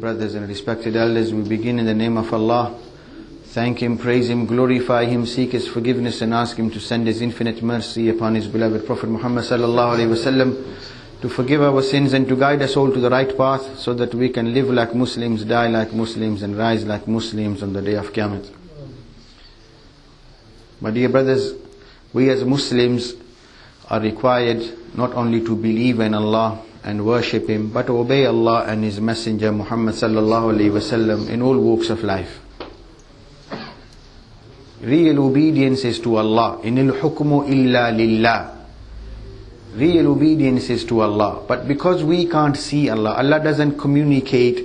brothers and respected elders, we begin in the name of Allah. Thank Him, praise Him, glorify Him, seek His forgiveness and ask Him to send His infinite mercy upon His beloved Prophet Muhammad sallallahu alaihi wasallam to forgive our sins and to guide us all to the right path so that we can live like Muslims, die like Muslims and rise like Muslims on the day of Qiyamah. My dear brothers, we as Muslims are required not only to believe in Allah and worship Him, but obey Allah and His Messenger Muhammad sallallahu alaihi wasallam in all walks of life. Real obedience is to Allah. Inil hukmu illa lillah. Real obedience is to Allah. But because we can't see Allah, Allah doesn't communicate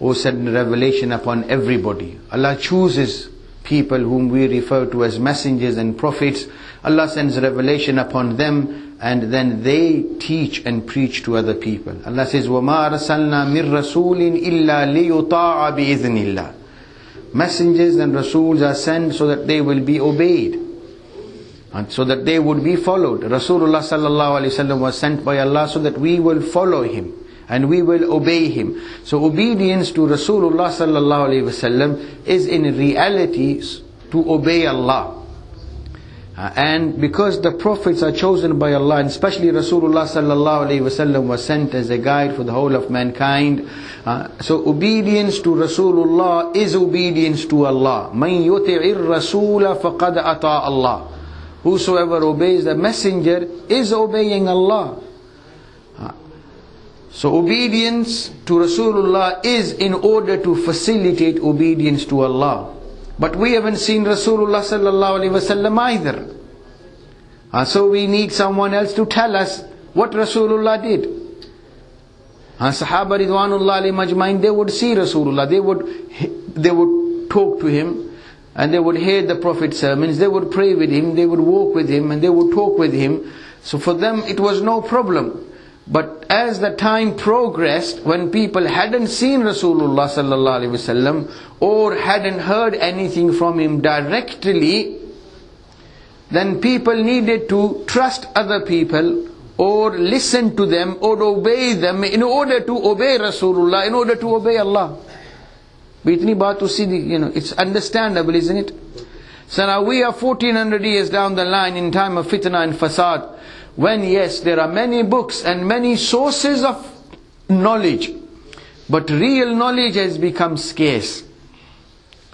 or send revelation upon everybody. Allah chooses people whom we refer to as messengers and prophets. Allah sends revelation upon them and then they teach and preach to other people. Allah says, وَمَا أَرْسَلْنَا مِن رَسُولٍ إِلَّا لِيُطَاعَ بِإِذْنِ اللَّهِ Messengers and Rasuls are sent so that they will be obeyed. And so that they would be followed. Rasulullah sallallahu alaihi wasallam was sent by Allah so that we will follow him and we will obey him. So obedience to Rasulullah sallallahu alaihi wasallam is in reality to obey Allah. Uh, and because the prophets are chosen by Allah, and especially Rasulullah sallallahu alaihi wasallam was sent as a guide for the whole of mankind, uh, so obedience to Rasulullah is obedience to Allah. Man yuti'ir rasula faqad ata Allah. Whosoever obeys the messenger is obeying Allah. Uh, so obedience to Rasulullah is in order to facilitate obedience to Allah. But we haven't seen Rasulullah sallallahu alaihi wasallam either. Uh, so we need someone else to tell us what Rasulullah did. Uh, Sahaba Ridwanullah alayhi majmain, they would see Rasulullah, they would, they would talk to him, and they would hear the Prophet's sermons, they would pray with him, they would walk with him, and they would talk with him. So for them it was no problem. But as the time progressed, when people hadn't seen Rasulullah sallallahu alaihi wasallam or hadn't heard anything from him directly, then people needed to trust other people or listen to them or obey them in order to obey Rasulullah, in order to obey Allah. You know, it's understandable, isn't it? So now we are 1400 years down the line in time of fitna and fasad, when yes, there are many books and many sources of knowledge, but real knowledge has become scarce.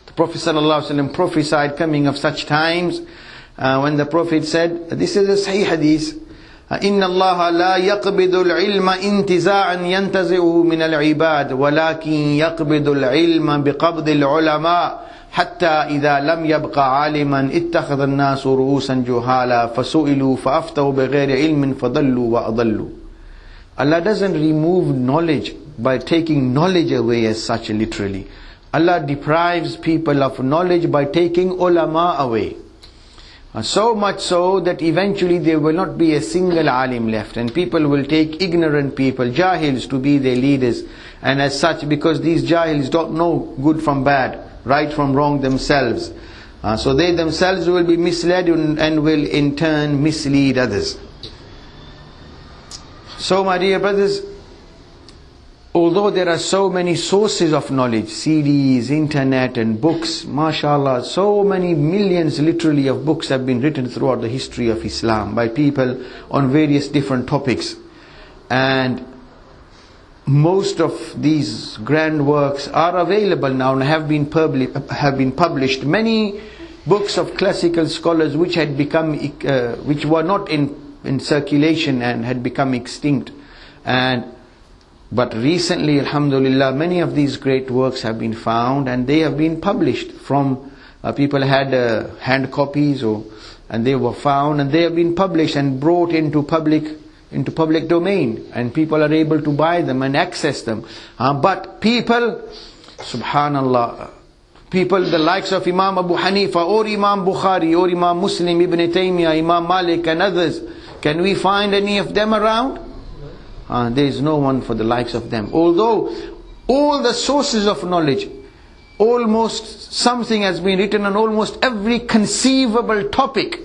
The Prophet ﷺ prophesied coming of such times uh, when the Prophet said, this is a Sahih Hadith, إن الله لا يقبض العلم انتزاعا ينتزعه من العباد ولكن يقبض العلم بقبض العلماء حتى إذا لم يبق عالما اتخذ الناس رؤوسا جهالا فسئلوا فأفتوا بغير علم فضلوا وأضلوا Allah doesn't remove knowledge by taking knowledge away as such literally. Allah deprives people of knowledge by taking ulama away. So much so that eventually there will not be a single alim left and people will take ignorant people, jahils to be their leaders. And as such, because these jahils don't know good from bad, right from wrong themselves. Uh, so they themselves will be misled and will in turn mislead others. So my dear brothers, although there are so many sources of knowledge, CDs, internet and books, mashallah, so many millions literally of books have been written throughout the history of Islam by people on various different topics. And most of these grand works are available now and have been, publi- have been published. Many books of classical scholars which had become, uh, which were not in, in circulation and had become extinct. And but recently, alhamdulillah, many of these great works have been found and they have been published from, uh, people had uh, hand copies or, and they were found and they have been published and brought into public, into public domain and people are able to buy them and access them. Uh, but people, subhanallah, people the likes of Imam Abu Hanifa or Imam Bukhari or Imam Muslim, Ibn Taymiyyah, Imam Malik and others, can we find any of them around? Uh, there is no one for the likes of them. Although all the sources of knowledge, almost something has been written on almost every conceivable topic.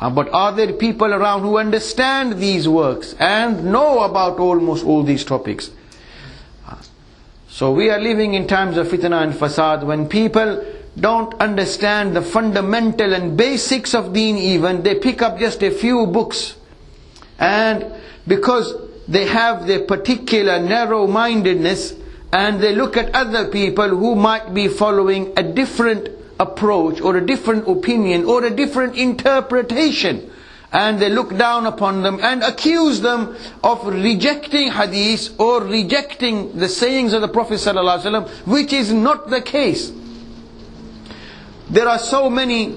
Uh, but are there people around who understand these works and know about almost all these topics? Uh, So we are living in times of fitna and fasad when people don't understand the fundamental and basics of deen even, they pick up just a few books. And because they have their particular narrow-mindedness and they look at other people who might be following a different approach or a different opinion or a different interpretation and they look down upon them and accuse them of rejecting hadith or rejecting the sayings of the Prophet ﷺ, which is not the case. There are so many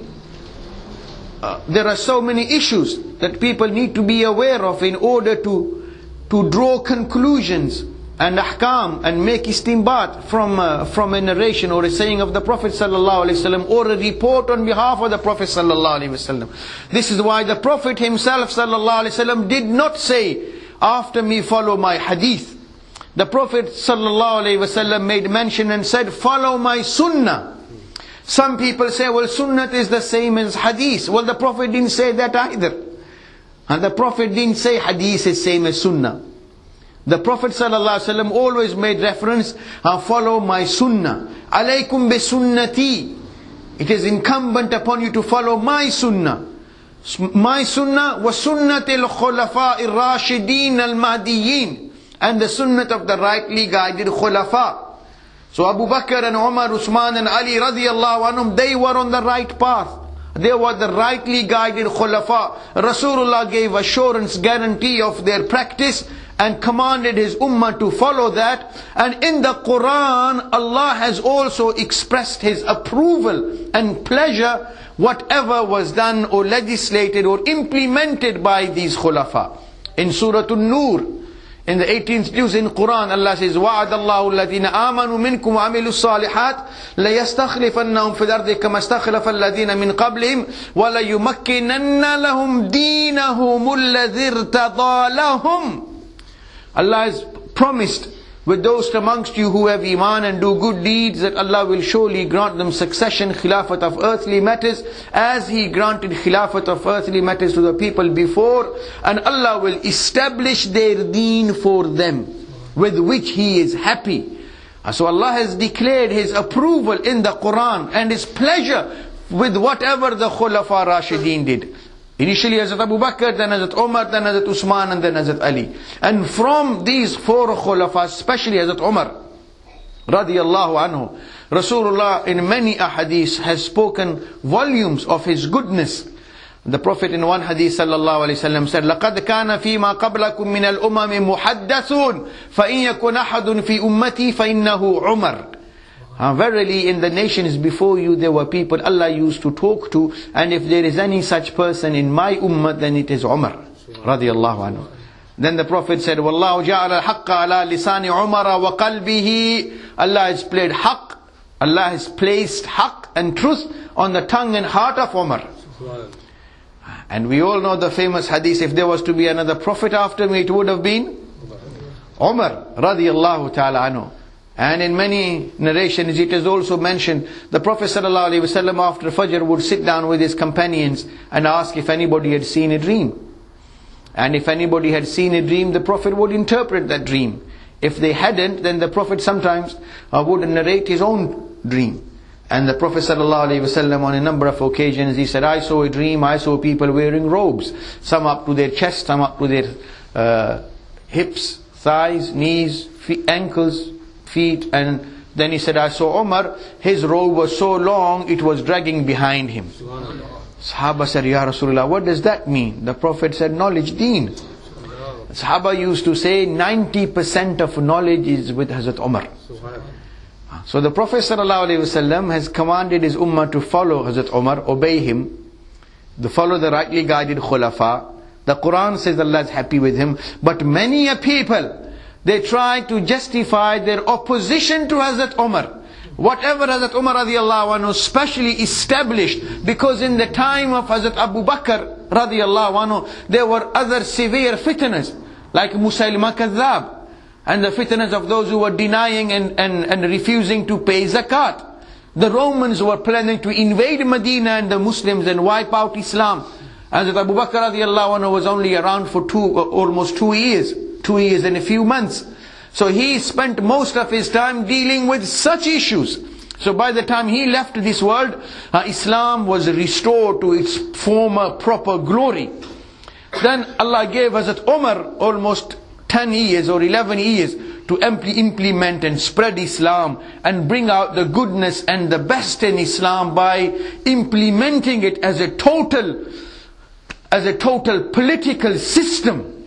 uh, there are so many issues that people need to be aware of in order to to draw conclusions and ahkam and make istinbat from uh, from a narration or a saying of the Prophet wasallam or a report on behalf of the Prophet wasallam. This is why the Prophet himself wasallam did not say, "After me follow my hadith." The Prophet wasallam made mention and said, "Follow my sunnah." Some people say, "Well, sunnah is the same as hadith." Well, the Prophet didn't say that either. And the Prophet didn't say hadith is same as sunnah. The Prophet ﷺ always made reference, follow my sunnah. Alaykum bi sunnati. It is incumbent upon you to follow my sunnah. My sunnah was sunnatil khulafa ir-rashidin al-mahdiyyin. And the sunnah of the rightly guided khulafa. So Abu Bakr and Umar, Usman and Ali radiallahu anhum, they were on the right path. They were the rightly guided khulafa. Rasulullah gave assurance, guarantee of their practice and commanded his ummah to follow that. And in the Quran, Allah has also expressed his approval and pleasure whatever was done or legislated or implemented by these khulafa. In Surah An-Nur, in the 18th juz in Quran, Allah says, وَعَدَ اللَّهُ الَّذِينَ آمَنُوا مِنْكُمْ وَعَمِلُوا الصَّالِحَاتِ لَيَسْتَخْلِفَنَّهُمْ فِي الْأَرْضِ كَمَا اسْتَخْلَفَ الَّذِينَ مِنْ قَبْلِهِمْ وَلَيُمَكِّنَنَّ لَهُمْ دِينَهُمُ الَّذِي ارْتَضَى لَهُمْ Allah has promised with those amongst you who have iman and do good deeds that Allah will surely grant them succession, khilafat of earthly matters as He granted khilafat of earthly matters to the people before and Allah will establish their deen for them with which He is happy. So Allah has declared His approval in the Quran and His pleasure with whatever the Khulafa Rashideen did. Initially Hazrat Abu Bakr, then Hazrat Umar, then Hazrat Usman, and then Hazrat Ali. And from these four khulafas, especially Hazrat Umar, radiallahu anhu, Rasulullah in many ahadith has spoken volumes of his goodness. The Prophet in one hadith sallallahu alayhi wasallam said, لَقَدْ كَانَ فِي مَا قَبْلَكُم مِّنَ الْأُمَمِ مُحَدَّثٌ فَإِن يَكُنْ أَحَدٌ فِي أُمَّتِي فَإِنَّهُ عُمَرٌ uh, verily in the nations before you there were people Allah used to talk to and if there is any such person in my ummah then it is Umar radiallahu anhu. Then the Prophet said, ja'ala al-haqqa ala lisani Umar wa qalbihi. Allah has played haqq, Allah has placed haqq and truth on the tongue and heart of Umar. And we all know the famous hadith, if there was to be another prophet after me, it would have been Umar radiallahu ta'ala anhu. And in many narrations it is also mentioned, the Prophet ﷺ after Fajr would sit down with his companions and ask if anybody had seen a dream. And if anybody had seen a dream, the Prophet would interpret that dream. If they hadn't, then the Prophet sometimes uh, would narrate his own dream. And the Prophet ﷺ on a number of occasions, he said, I saw a dream, I saw people wearing robes. Some up to their chest, some up to their uh, hips, thighs, knees, feet, ankles, feet and then he said I saw Umar his robe was so long it was dragging behind him. Sahaba said Ya Rasulullah what does that mean? The Prophet said knowledge deen. Sahaba used to say 90% of knowledge is with Hazrat Umar so the Prophet ﷺ has commanded his ummah to follow Hazrat Umar obey him. To follow the rightly guided khulafa. The Quran says Allah is happy with him. But many a people they try to justify their opposition to Hazrat Umar. Whatever Hazrat Umar radiallahu anhu specially established, because in the time of Hazrat Abu Bakr radiallahu anhu, there were other severe fitnas, like Musaylima Kadhab, and the fitnas of those who were denying and, and, and refusing to pay zakat. The Romans were planning to invade Medina and the Muslims and wipe out Islam. Hazrat Abu Bakr radiallahu anhu was only around for two, almost two years two years and a few months. So he spent most of his time dealing with such issues. So by the time he left this world, uh, Islam was restored to its former proper glory. Then Allah gave Hazrat Umar almost 10 years or 11 years to implement and spread Islam and bring out the goodness and the best in Islam by implementing it as a total, as a total political system.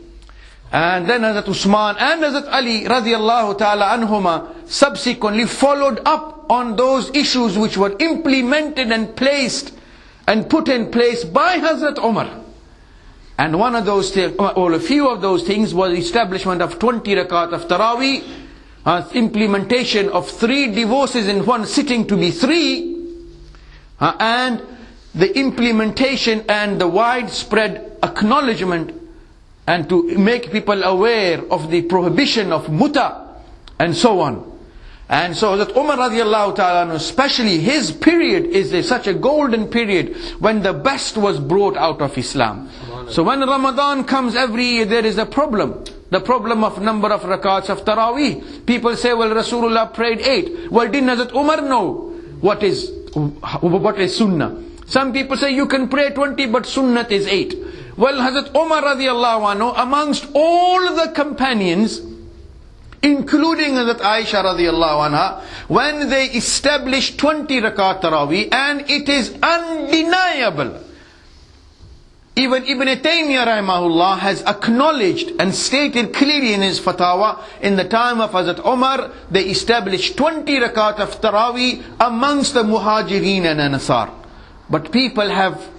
And then Hazrat Usman and Hazrat Ali radiallahu ta'ala anhuma subsequently followed up on those issues which were implemented and placed and put in place by Hazrat Umar. And one of those things, or a few of those things was the establishment of 20 rakat of Taraweeh, uh, implementation of three divorces in one sitting to be three, uh, and the implementation and the widespread acknowledgement and to make people aware of the prohibition of muta and so on. And so that Umar radiallahu ta'ala, especially his period is a, such a golden period when the best was brought out of Islam. So when Ramadan comes every year, there is a problem. The problem of number of rakats of Taraweeh. People say, well, Rasulullah prayed eight. Well, didn't Hazrat Umar know what is, what is Sunnah? Some people say you can pray 20, but Sunnah is eight. Well, Hazrat Umar radiallahu anhu, amongst all the companions, including Hazrat Aisha radiallahu anha, when they established 20 rakat Taraweeh, and it is undeniable even Ibn Taymiyyah rahimahullah has acknowledged and stated clearly in his fatwa, in the time of Hazrat Umar, they established 20 rakat of Taraweeh amongst the Muhajirin and Ansar. But people have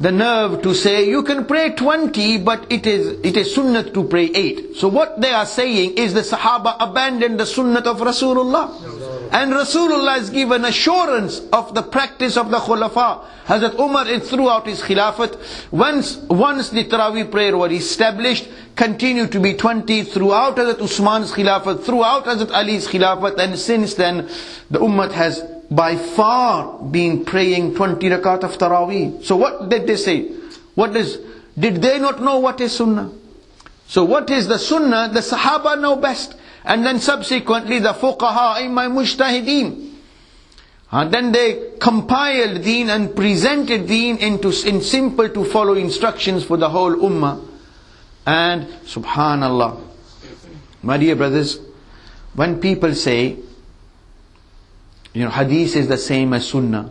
the nerve to say, you can pray 20, but it is, it is sunnah to pray 8. So what they are saying is the Sahaba abandoned the sunnah of Rasulullah. And Rasulullah has given assurance of the practice of the Khulafa. Hazrat Umar it throughout his Khilafat, once, once the Taraweeh prayer was established, continued to be 20 throughout Hazrat Usman's Khilafat, throughout Hazrat Ali's Khilafat, and since then, the Ummah has by far been praying 20 rakat of Taraweeh. So what did they say? What is, did they not know what is Sunnah? So what is the Sunnah? The Sahaba know best. And then subsequently the fuqaha, my mujtahideen. And then they compiled deen and presented deen into, in simple to follow instructions for the whole ummah. And subhanallah, my dear brothers, when people say, you know, hadith is the same as sunnah,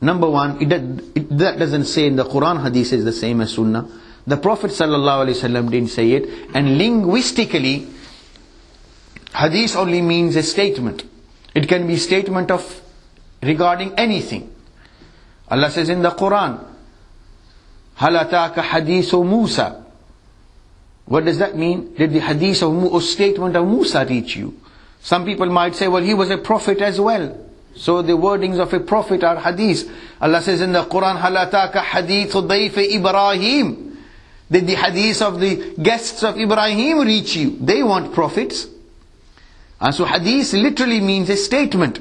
number one, it, it, that doesn't say in the Quran hadith is the same as sunnah. The Prophet ﷺ didn't say it, and linguistically, Hadith only means a statement. It can be statement of regarding anything. Allah says in the Quran, Halataka hadithu Musa. What does that mean? Did the hadith of or statement of Musa reach you? Some people might say, well, he was a prophet as well. So the wordings of a prophet are hadith. Allah says in the Quran, Halataka hadithu dayf Ibrahim. Did the hadith of the guests of Ibrahim reach you? They want prophets. And so hadith literally means a statement.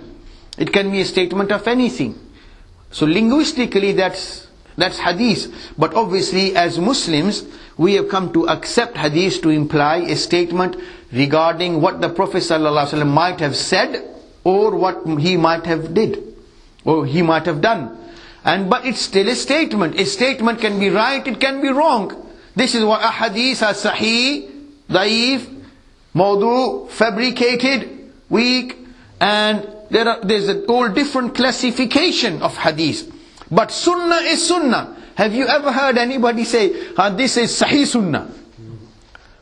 It can be a statement of anything. So linguistically that's, that's hadith. But obviously as Muslims, we have come to accept hadith to imply a statement regarding what the Prophet ﷺ might have said or what he might have did or he might have done. And but it's still a statement. A statement can be right, it can be wrong. This is what a hadith, a sahih, daif, Maudu, fabricated, weak, and there are, there's a whole different classification of hadith. But sunnah is sunnah. Have you ever heard anybody say, ah, this is sahih sunnah?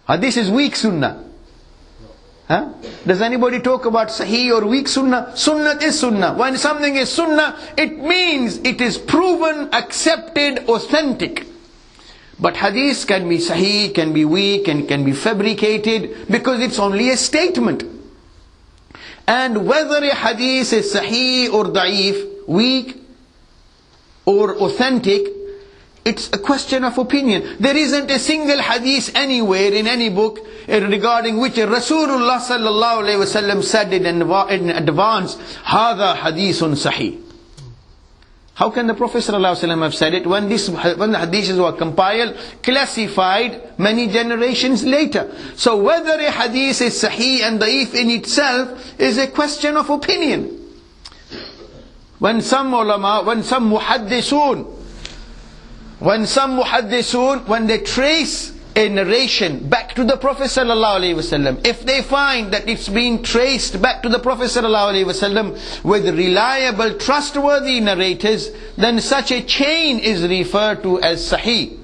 Ah, this is weak sunnah? Huh? Does anybody talk about sahih or weak sunnah? Sunnah is sunnah. When something is sunnah, it means it is proven, accepted, authentic. But hadith can be sahih, can be weak, and can be fabricated because it's only a statement. And whether a hadith is sahih or da'if, weak or authentic, it's a question of opinion. There isn't a single hadith anywhere in any book regarding which Rasulullah sallallahu alaihi wasallam said in advance, "Hada hadithun sahih." How can the Prophet ﷺ have said it when this when the hadiths were compiled, classified many generations later? So whether a hadith is sahih and da'if in itself is a question of opinion. When some ulama, when some muhaddisun, when some muhaddisun, when they trace a narration back to the Prophet ﷺ, if they find that it's been traced back to the Prophet ﷺ with reliable, trustworthy narrators, then such a chain is referred to as sahih.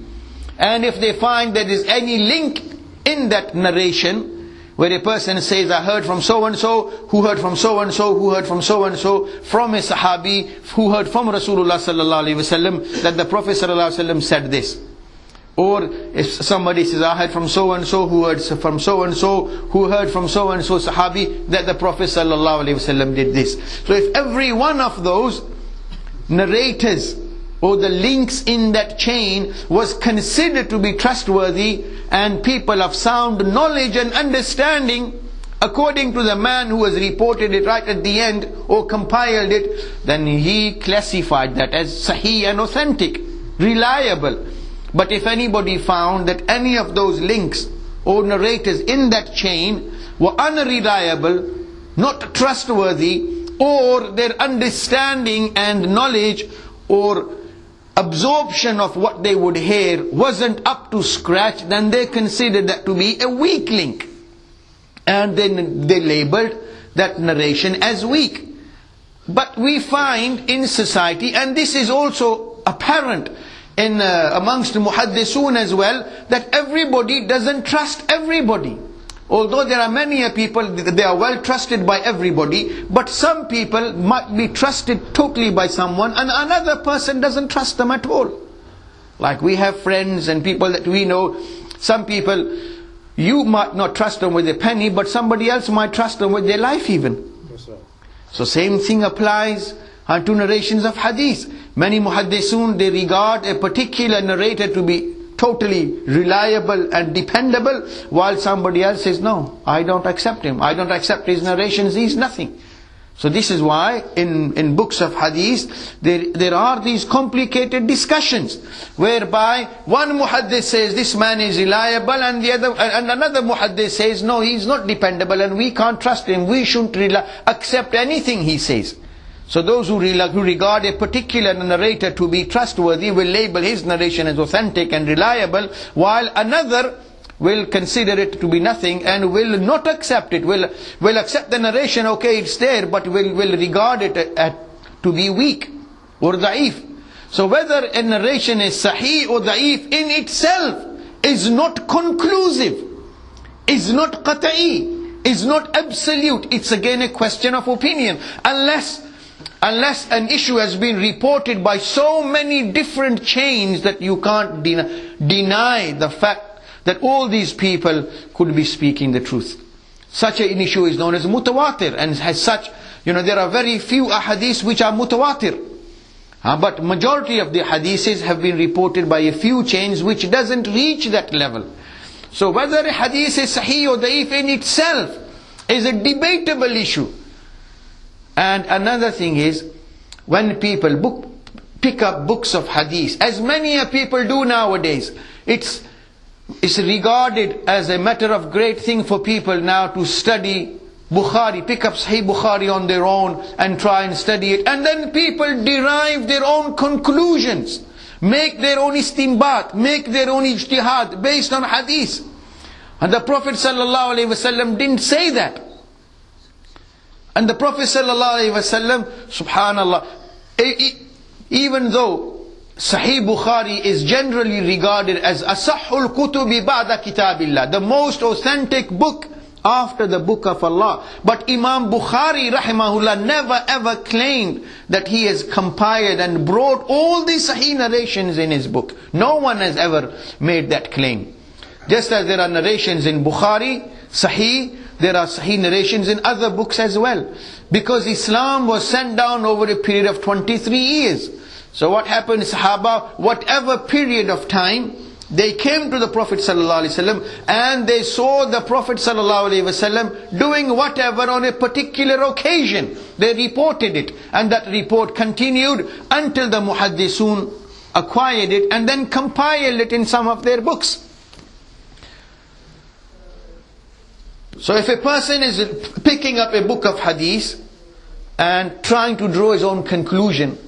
And if they find there is any link in that narration, where a person says, I heard from so and so, who heard from so and so, who heard from so and so, from a Sahabi, who heard from Rasulullah sallallahu alaihi wasallam, that the Prophet sallallahu alaihi wasallam said this. Or if somebody says, I heard from so and so, who heard from so and so, who heard from so and so Sahabi, that the Prophet sallallahu alaihi wasallam did this. So if every one of those narrators or the links in that chain was considered to be trustworthy and people of sound knowledge and understanding according to the man who has reported it right at the end or compiled it then he classified that as sahih and authentic reliable. But if anybody found that any of those links or narrators in that chain were unreliable not trustworthy or their understanding and knowledge or absorption of what they would hear wasn't up to scratch, then they considered that to be a weak link. And then they labeled that narration as weak. But we find in society, and this is also apparent in uh, amongst muhaddisun as well, that everybody doesn't trust everybody. Although there are many people, they are well trusted by everybody, but some people might be trusted totally by someone and another person doesn't trust them at all. Like we have friends and people that we know, some people, you might not trust them with a penny, but somebody else might trust them with their life even. So same thing applies to narrations of hadith. Many muhaddisun, they regard a particular narrator to be totally reliable and dependable, while somebody else says, no, I don't accept him. I don't accept his narrations, he's nothing. So this is why in, in books of hadith, there, there are these complicated discussions, whereby one muhaddith says this man is reliable and the other, and another muhaddith says no, he's not dependable and we can't trust him, we shouldn't accept anything he says. So those who, who regard a particular narrator to be trustworthy will label his narration as authentic and reliable, while another will consider it to be nothing and will not accept it, will, will accept the narration, okay, it's there, but will, will regard it at, to be weak or da'if. So whether a narration is sahih or da'if in itself is not conclusive, is not qata'i, is not absolute. It's again a question of opinion. Unless unless an issue has been reported by so many different chains that you can't deny, deny the fact that all these people could be speaking the truth. Such an issue is known as mutawatir and as such, you know, there are very few ahadiths which are mutawatir. Uh, but majority of the hadiths have been reported by a few chains which doesn't reach that level. So whether a hadith is sahih or da'if in itself is a debatable issue. And another thing is, when people book, pick up books of hadith, as many people do nowadays, it's, it's regarded as a matter of great thing for people now to study Bukhari, pick up Sahih Bukhari on their own and try and study it. And then people derive their own conclusions, make their own istinbat, make their own ijtihad based on hadith. And the Prophet ﷺ didn't say that. And the Prophet ﷺ, subhanallah, even though Sahih Bukhari is generally regarded as Asahul Kutubi Ba'da Kitabillah, the most authentic book after the book of Allah. But Imam Bukhari rahimahullah never ever claimed that he has compiled and brought all these Sahih narrations in his book. No one has ever made that claim. Just as there are narrations in Bukhari, Sahih, there are Sahih narrations in other books as well. Because Islam was sent down over a period of 23 years. So what happened, Sahaba, whatever period of time, They came to the Prophet ﷺ and they saw the Prophet ﷺ doing whatever on a particular occasion. They reported it and that report continued until the muhaddisun acquired it and then compiled it in some of their books. So if a person is picking up a book of hadith and trying to draw his own conclusion,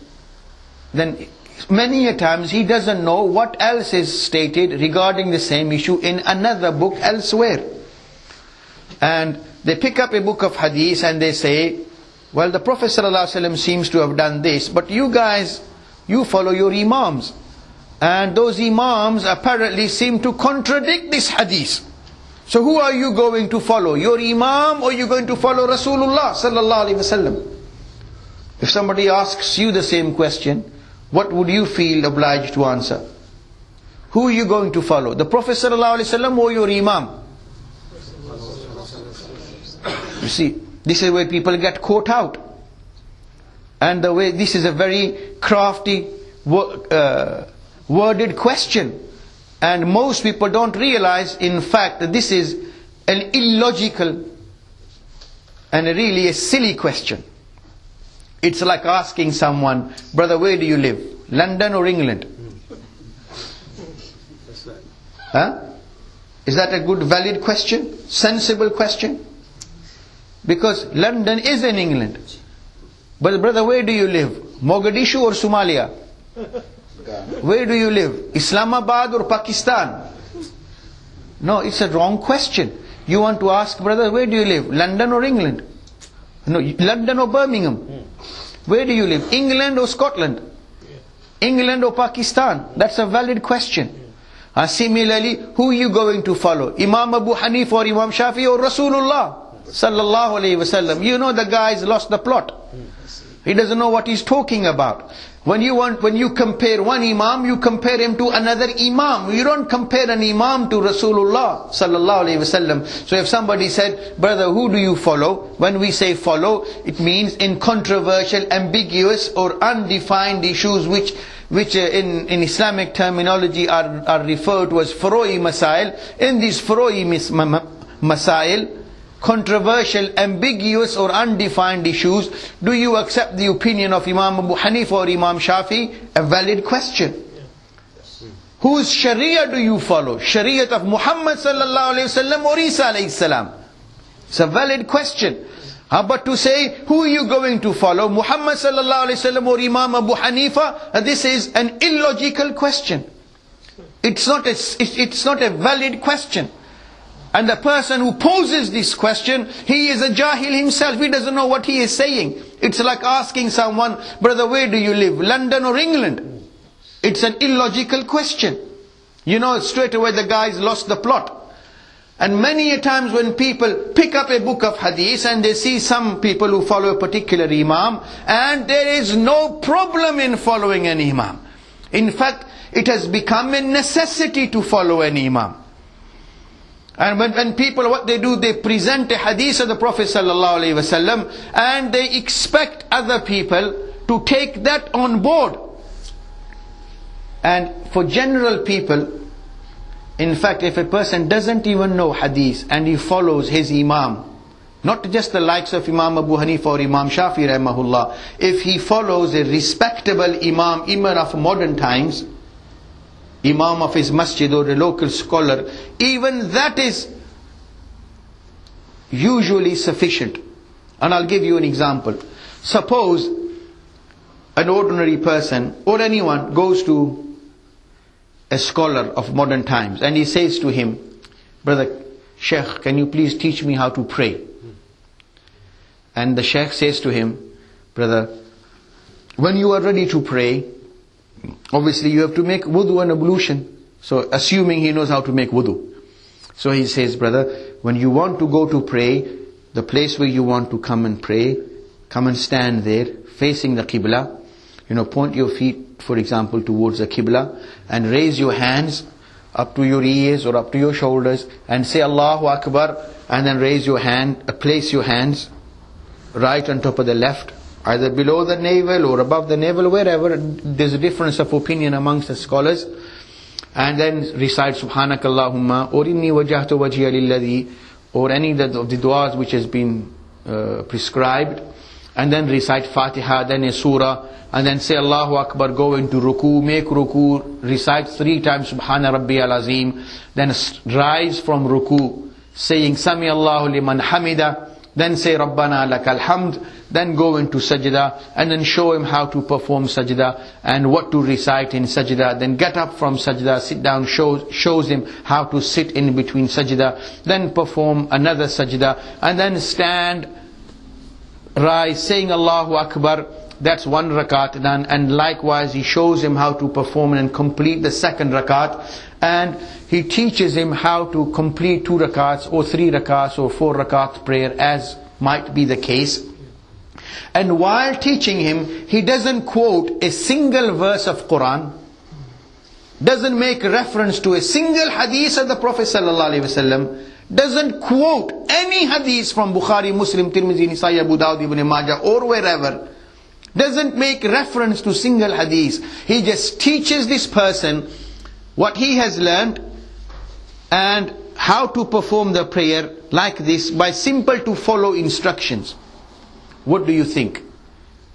then many a times he doesn't know what else is stated regarding the same issue in another book elsewhere. And they pick up a book of hadith and they say, well the Prophet ﷺ seems to have done this, but you guys, you follow your imams. And those imams apparently seem to contradict this hadith. So who are you going to follow? Your imam or you going to follow Rasulullah sallallahu alaihi wasallam? If somebody asks you the same question, what would you feel obliged to answer? Who are you going to follow? The Prophet sallallahu alaihi wasallam or your Imam? You see, this is where people get caught out. And the way, this is a very crafty, uh, worded question. And most people don't realize, in fact, that this is an illogical and really a silly question. It's like asking someone, brother, where do you live? London or England? Huh? Is that a good, valid question? Sensible question? Because London is in England. But brother, where do you live? Mogadishu or Somalia? Where do you live? Islamabad or Pakistan? No, it's a wrong question. You want to ask, brother, where do you live? London or England? No, London or Birmingham? Where do you live? England or Scotland? England or Pakistan? That's a valid question. Uh, similarly, who are you going to follow? Imam Abu Hanif or Imam Shafi or Rasulullah? Sallallahu alayhi wasallam. You know the guy's lost the plot. He doesn't know what he's talking about. When you want, when you compare one imam, you compare him to another imam. You don't compare an imam to Rasulullah sallallahu alaihi wasallam. So if somebody said, brother, who do you follow? When we say follow, it means in controversial, ambiguous or undefined issues which which uh, in, in Islamic terminology are, are referred to as furoi masail. In these furoi masail, controversial, ambiguous or undefined issues, do you accept the opinion of Imam Abu Hanif or Imam Shafi? A valid question. Whose Sharia do you follow? Sharia of Muhammad sallallahu alayhi wasallam or Isa alayhi salam? It's a valid question. Uh, but to say, who are you going to follow? Muhammad sallallahu alayhi wasallam or Imam Abu Hanifa? Uh, this is an illogical question. It's not a, it's not a valid question. And the person who poses this question, he is a jahil himself. He doesn't know what he is saying. It's like asking someone, brother, where do you live? London or England? It's an illogical question. You know, straight away the guy's lost the plot. And many a times when people pick up a book of hadith and they see some people who follow a particular imam, and there is no problem in following an imam. In fact, it has become a necessity to follow an imam. And when, when people, what they do, they present a hadith of the Prophet ﷺ and they expect other people to take that on board. And for general people, in fact, if a person doesn't even know hadith and he follows his imam, not just the likes of Imam Abu Hanifa or Imam Shafi rahimahullah, if he follows a respectable imam, imam of modern times, imam of his masjid or a local scholar, even that is usually sufficient. And I'll give you an example. Suppose an ordinary person or anyone goes to a scholar of modern times and he says to him, Brother Sheikh, can you please teach me how to pray? And the Sheikh says to him, Brother, when you are ready to pray, Obviously you have to make wudu and ablution. So assuming he knows how to make wudu. So he says, brother, when you want to go to pray, the place where you want to come and pray, come and stand there, facing the Qibla. You know, point your feet, for example, towards the Qibla, and raise your hands up to your ears or up to your shoulders, and say Allahu Akbar, and then raise your hand, uh, place your hands right on top of the left, either below the navel or above the navel, wherever there's a difference of opinion amongst the scholars. and then recite Subhanakallahumma or inni wajjahtu wajhiya or any of the, of the du'as which has been uh, prescribed and then recite Fatiha, then a surah, and then say Allahu Akbar, go into ruku, make ruku, recite three times Subhana Rabbi al Azim, then rise from ruku, saying Sami Allahu liman hamida, then say Rabbana lakal hamd, then go into sajda, and then show him how to perform sajda, and what to recite in sajda, then get up from sajda, sit down, shows, shows him how to sit in between sajda, then perform another sajda, and then stand, rise, saying Allahu Akbar, that's one rakat done, and likewise he shows him how to perform and complete the second rakat, and he teaches him how to complete two rakats, or three rakats, or four rakats prayer, as might be the case. And while teaching him, he doesn't quote a single verse of Quran, doesn't make reference to a single hadith of the Prophet wasallam, doesn't quote any hadith from Bukhari, Muslim, Tirmidhi, Nisai, Abu Dawud, Ibn Majah, or wherever, doesn't make reference to single hadith. He just teaches this person what he has learned and how to perform the prayer like this by simple to follow instructions. What do you think?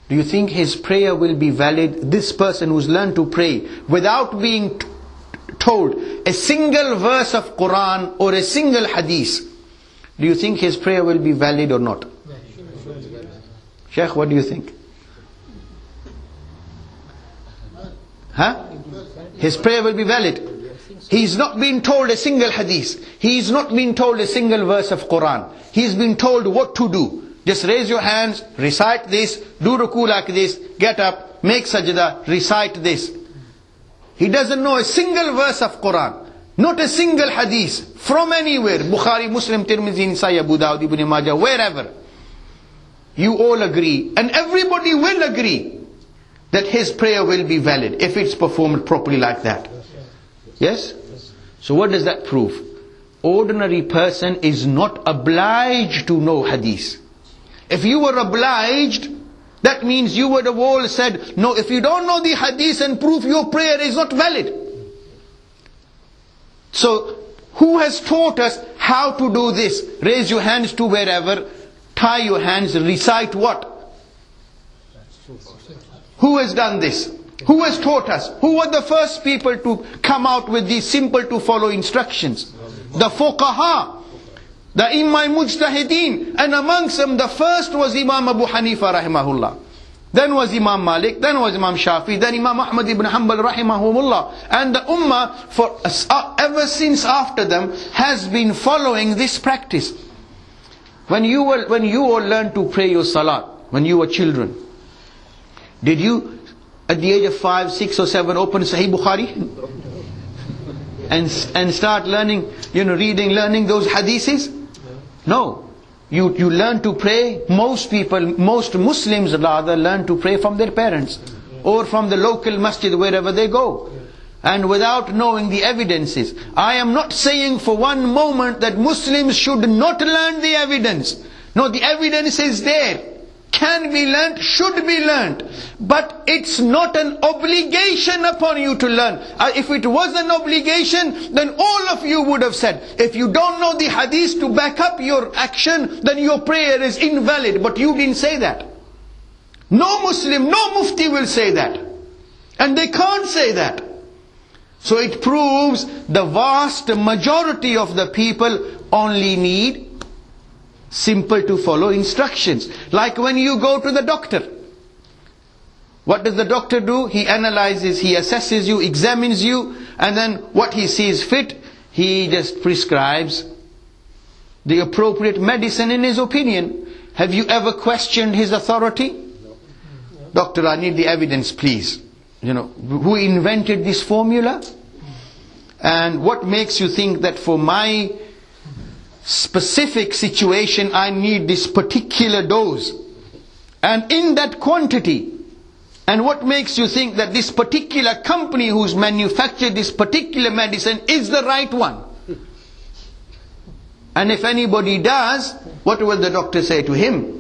Do you think his prayer will be valid? This person who's learned to pray without being told a single verse of Quran or a single hadith, do you think his prayer will be valid or not? Sheikh, what do you think? Huh? His prayer will be valid. He's not been told a single hadith. He's not been told a single verse of Quran. He's been told what to do. Just raise your hands, recite this, do ruku like this, get up, make sajda, recite this. He doesn't know a single verse of Quran. Not a single hadith from anywhere. Bukhari, Muslim, Tirmidhi, Nisai, Abu Dawud, Ibn Majah, wherever. You all agree. And everybody will agree that his prayer will be valid if it's performed properly like that. Yes? So what does that prove? Ordinary person is not obliged to know hadith. If you were obliged, that means you would have all said, no, if you don't know the hadith and proof, your prayer is not valid. So, who has taught us how to do this? Raise your hands to wherever, tie your hands, recite what? Who has done this? Who has taught us? Who were the first people to come out with these simple to follow instructions? The fuqaha, the Imam Mujtahideen, and amongst them the first was Imam Abu Hanifa rahimahullah. Then was Imam Malik, then was Imam Shafi, then Imam Ahmad ibn Hanbal rahimahullah. And the Ummah, for uh, ever since after them, has been following this practice. When you were, when you all learned to pray your salat, when you were children, did you, at the age of five, six or seven, open Sahih Bukhari? and, and start learning, you know, reading, learning those hadiths? No. You, you learn to pray, most people, most Muslims rather learn to pray from their parents. Or from the local masjid wherever they go. And without knowing the evidences. I am not saying for one moment that Muslims should not learn the evidence. No, the evidence is there can be learnt, should be learnt. But it's not an obligation upon you to learn. Uh, if it was an obligation, then all of you would have said, if you don't know the hadith to back up your action, then your prayer is invalid. But you didn't say that. No Muslim, no Mufti will say that. And they can't say that. So it proves the vast majority of the people only need simple to follow instructions. Like when you go to the doctor. What does the doctor do? He analyzes, he assesses you, examines you, and then what he sees fit, he just prescribes the appropriate medicine in his opinion. Have you ever questioned his authority? No. Doctor, I need the evidence, please. You know, who invented this formula? And what makes you think that for my specific situation, I need this particular dose. And in that quantity, and what makes you think that this particular company who's manufactured this particular medicine is the right one? And if anybody does, what will the doctor say to him?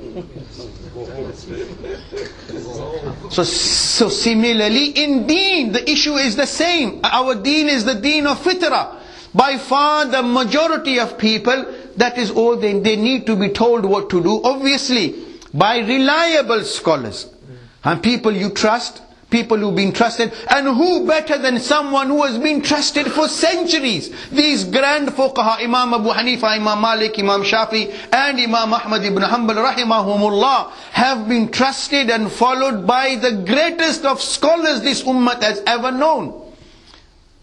So, so similarly, in deen, the issue is the same. Our deen is the deen of fitrah. By far the majority of people, that is all they, they need to be told what to do. Obviously, by reliable scholars. And people you trust, people who've been trusted, and who better than someone who has been trusted for centuries? These grand fuqaha, Imam Abu Hanifa, Imam Malik, Imam Shafi, and Imam Ahmad ibn Hanbal, rahimahumullah, have been trusted and followed by the greatest of scholars this ummah has ever known.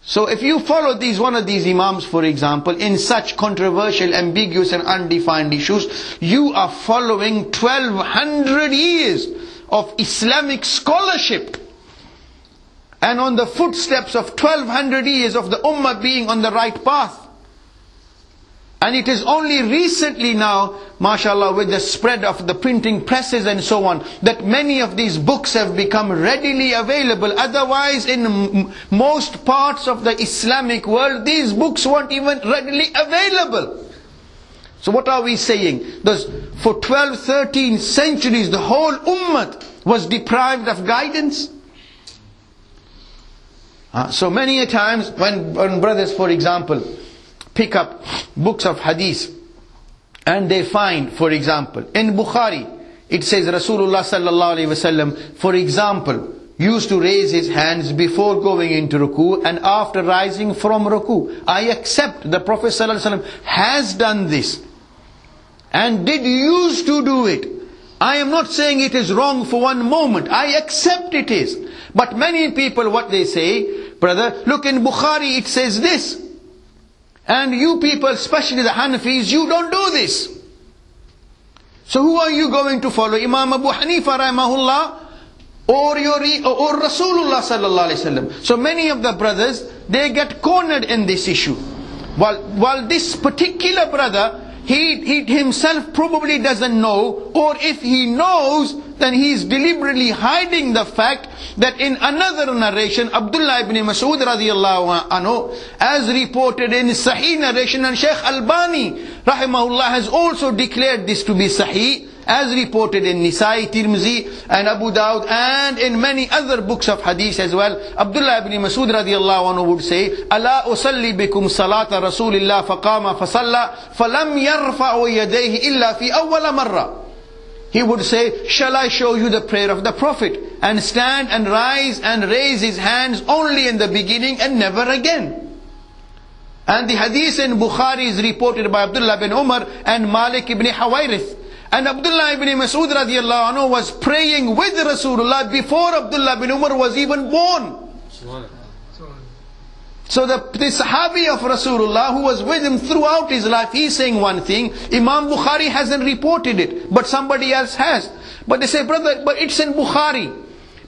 So if you follow these one of these imams, for example, in such controversial, ambiguous and undefined issues, you are following 1200 years of Islamic scholarship. And on the footsteps of 1200 years of the Ummah being on the right path. And it is only recently now, mashallah, with the spread of the printing presses and so on, that many of these books have become readily available. Otherwise, in most parts of the Islamic world, these books weren't even readily available. So what are we saying? Thus, for 12, 13 centuries, the whole ummah was deprived of guidance. Uh, so many a times when, when brothers, for example, pick up books of hadith and they find, for example, in Bukhari, it says Rasulullah sallallahu alaihi wasallam, for example, used to raise his hands before going into ruku and after rising from ruku. I accept the Prophet sallallahu alaihi wasallam has done this and did used to do it. I am not saying it is wrong for one moment. I accept it is. But many people, what they say, brother, look in Bukhari, it says this. And you people, especially the Hanafis, you don't do this. So who are you going to follow? Imam Abu Hanifa rahimahullah or your or Rasulullah sallallahu alaihi wasallam. So many of the brothers they get cornered in this issue. While while this particular brother he, he himself probably doesn't know, or if he knows, then he is deliberately hiding the fact that in another narration, Abdullah ibn Mas'ud radiallahu anhu, as reported in Sahih narration, and Sheikh Albani rahimahullah has also declared this to be Sahih, as reported in Nisai, Tirmizi, and Abu Dawud, and in many other books of hadith as well. Abdullah ibn Masud radiallahu anhu would say, ألا أصلي بكم صلاة رسول الله فقام فصلى فلم يرفع يديه إلا في أول مرة. He would say, shall I show you the prayer of the Prophet? And stand and rise and raise his hands only in the beginning and never again. And the hadith in Bukhari is reported by Abdullah bin Umar and Malik ibn Hawairith. And Abdullah ibn Mas'ud radiallahu anhu was praying with Rasulullah before Abdullah bin Umar was even born. So the, the Sahabi of Rasulullah who was with him throughout his life, he's saying one thing. Imam Bukhari hasn't reported it, but somebody else has. But they say, brother, but it's in Bukhari.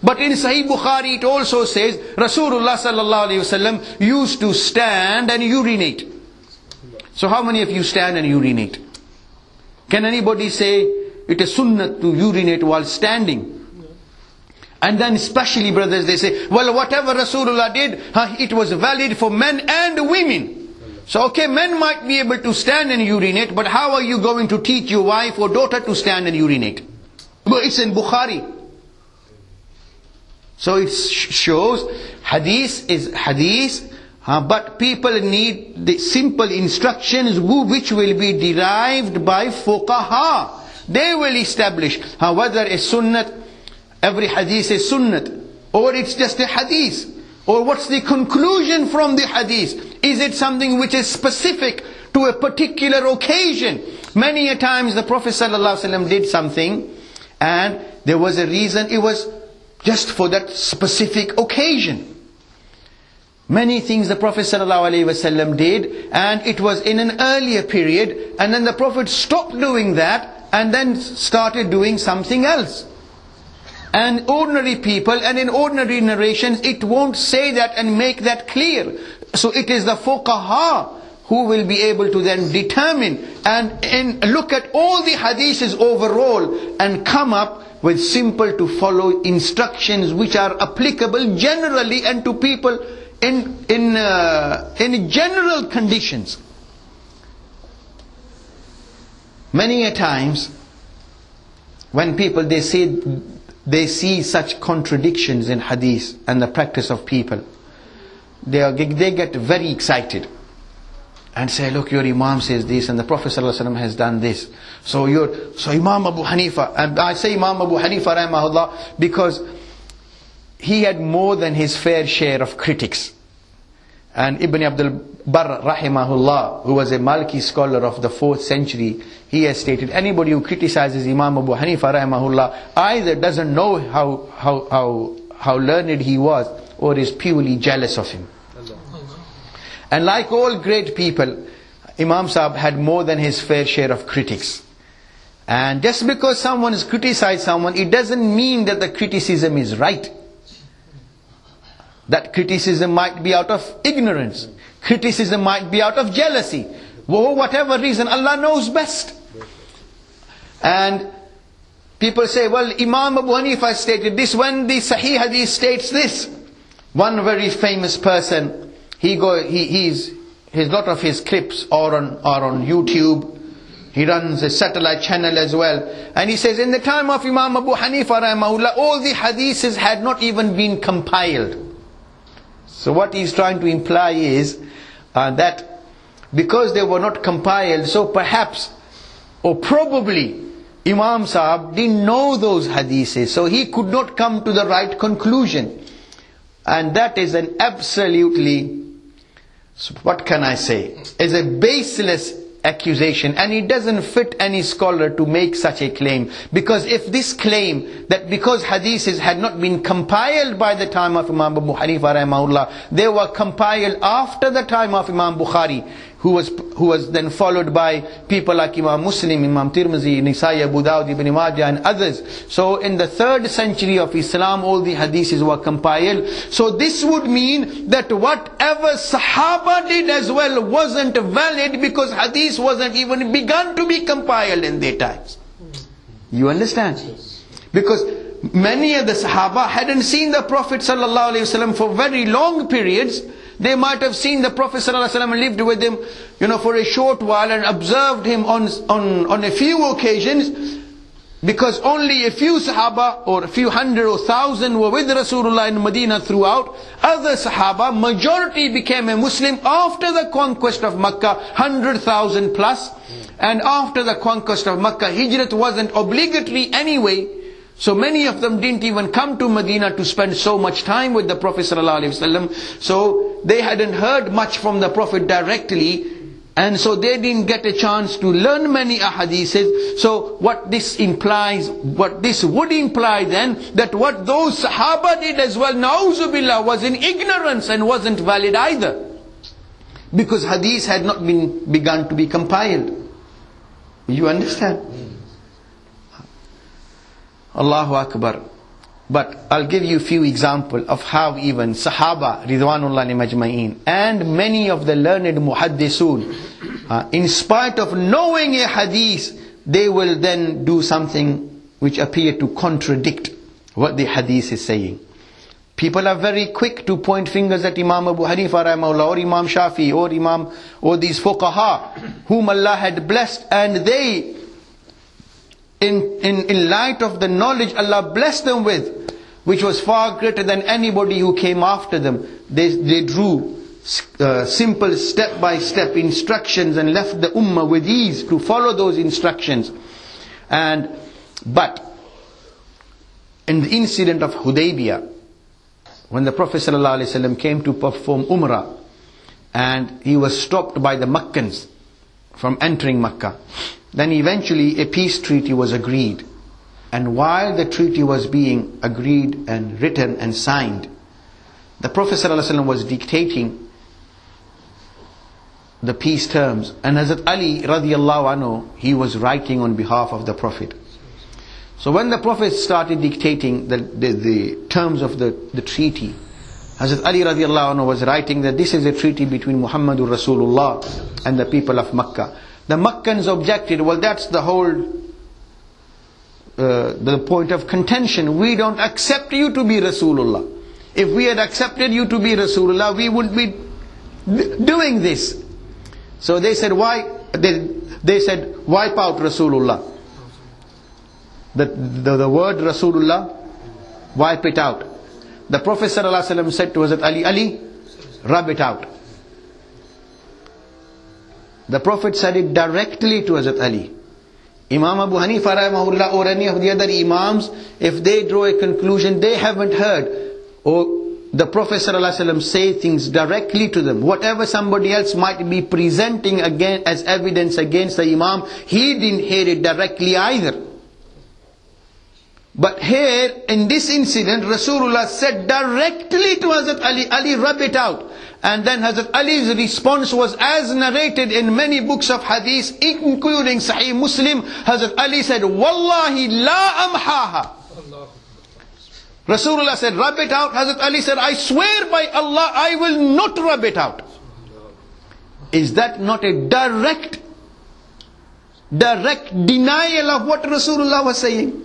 But in Sahih Bukhari it also says, Rasulullah sallallahu alayhi wasallam used to stand and urinate. So how many of you stand and urinate? Can anybody say it is sunnah to urinate while standing? And then especially brothers, they say, well whatever Rasulullah did, it was valid for men and women. So okay, men might be able to stand and urinate, but how are you going to teach your wife or daughter to stand and urinate? But it's in Bukhari. So it shows hadith is hadith uh, but people need the simple instructions which will be derived by fuqaha. They will establish uh, whether a sunnat, every hadith is sunnat, or it's just a hadith. Or what's the conclusion from the hadith? Is it something which is specific to a particular occasion? Many a times the Prophet ﷺ did something and there was a reason, it was just for that specific occasion. Many things the Prophet ﷺ did, and it was in an earlier period, and then the Prophet stopped doing that, and then started doing something else. And ordinary people, and in ordinary narrations, it won't say that and make that clear. So it is the fuqaha who will be able to then determine and, look at all the hadiths overall and come up with simple to follow instructions which are applicable generally and to people in, in, uh, in general conditions, many a times when people they say they see such contradictions in hadith and the practice of people, they, are, they get very excited and say, look, your Imam says this and the Prophet ﷺ has done this. So your so Imam Abu Hanifa, and I say Imam Abu Hanifa rahimahullah because he had more than his fair share of critics. And Ibn Abdul Barr rahimahullah, who was a Maliki scholar of the 4th century, he has stated, anybody who criticizes Imam Abu Hanifa rahimahullah either doesn't know how, how, how, how learned he was or is purely jealous of him. And like all great people, Imam Sahib had more than his fair share of critics. And just because someone has criticized someone, it doesn't mean that the criticism is right. That criticism might be out of ignorance. Criticism might be out of jealousy. Whatever reason, Allah knows best. And people say, well, Imam Abu Hanifa stated this when the Sahih Hadith states this. One very famous person, he go, he, he's, his lot of his clips are on, are on YouTube. He runs a satellite channel as well. And he says, in the time of Imam Abu Hanifa all the hadiths had not even been compiled. So what he's trying to imply is uh, that because they were not compiled, so perhaps, or probably, Imam Sahib didn't know those hadiths, so he could not come to the right conclusion. And that is an absolutely, what can I say, is a baseless accusation and it doesn't fit any scholar to make such a claim. Because if this claim that because hadiths had not been compiled by the time of Imam Abu Hanifa they were compiled after the time of Imam Bukhari who was who was then followed by people like Imam Muslim, Imam Tirmizi, Nisai, Abu Dawud, Ibn Majah and others. So in the third century of Islam all the hadiths were compiled. So this would mean that whatever Sahaba did as well wasn't valid because hadith wasn't even begun to be compiled in their times. You understand? Because many of the Sahaba hadn't seen the Prophet ﷺ for very long periods they might have seen the Prophet and lived with him, you know, for a short while and observed him on, on, on a few occasions. Because only a few Sahaba or a few hundred or thousand were with Rasulullah in Medina throughout. Other Sahaba, majority became a Muslim after the conquest of Makkah, hundred thousand plus. And after the conquest of Makkah, Hijrat wasn't obligatory anyway. So many of them didn't even come to Medina to spend so much time with the Prophet ﷺ. So they hadn't heard much from the Prophet directly. And so they didn't get a chance to learn many ahadiths. So what this implies, what this would imply then, that what those Sahaba did as well, na'uzubillah, was in ignorance and wasn't valid either. Because hadith had not been begun to be compiled. You understand? Allahu Akbar. But I'll give you a few examples of how even Sahaba, Ridwanullah Majma'in, and many of the learned Muhaddisun, uh, in spite of knowing a hadith, they will then do something which appear to contradict what the hadith is saying. People are very quick to point fingers at Imam Abu Hanifa or Imam Shafi, or Imam, or these fuqaha, whom Allah had blessed, and they in, in, in light of the knowledge Allah blessed them with, which was far greater than anybody who came after them, they, they drew uh, simple step by step instructions and left the ummah with ease to follow those instructions. And, but, in the incident of Hudaybiyah, when the Prophet ﷺ came to perform Umrah, and he was stopped by the Makkans from entering Makkah. Then eventually a peace treaty was agreed. And while the treaty was being agreed and written and signed, the Prophet ﷺ was dictating the peace terms. And Hazrat Ali radiallahu anhu, he was writing on behalf of the Prophet. So when the Prophet started dictating the, the, the terms of the, the treaty, Hazrat Ali radiallahu anhu was writing that this is a treaty between Muhammadur Rasulullah and the people of Makkah. The Makkans objected, well that's the whole, uh, the point of contention. We don't accept you to be Rasulullah. If we had accepted you to be Rasulullah, we wouldn't be doing this. So they said, why? They, they said, wipe out Rasulullah. The, the, the word Rasulullah wipe it out. The Prophet ﷺ said to Hazrat Ali, Ali, rub it out. The Prophet said it directly to Hazrat Ali. Imam Abu Hanifa or any of the other Imams, if they draw a conclusion they haven't heard, or the Prophet ﷺ say things directly to them. Whatever somebody else might be presenting again as evidence against the Imam, he didn't hear it directly either. But here, in this incident, Rasulullah said directly to Hazrat Ali, Ali rub it out. And then Hazrat Ali's response was as narrated in many books of hadith, including Sahih Muslim. Hazrat Ali said, Wallahi la amhaha. Rasulullah said, rub it out. Hazrat Ali said, I swear by Allah, I will not rub it out. Is that not a direct, direct denial of what Rasulullah was saying?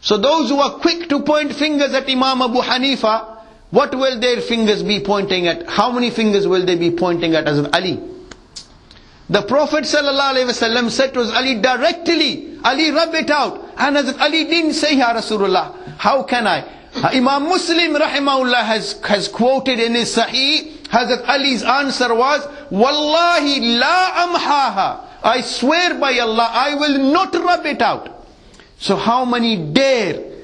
So those who are quick to point fingers at Imam Abu Hanifa, what will their fingers be pointing at? How many fingers will they be pointing at as Ali? The Prophet ﷺ said to Ali directly, Ali rub it out. And as Ali didn't say, Ya Rasulullah, how can I? Imam Muslim rahimahullah has, has quoted in his Sahih, Hazrat Ali's answer was, Wallahi la amhaha. I swear by Allah, I will not rub it out. So how many dare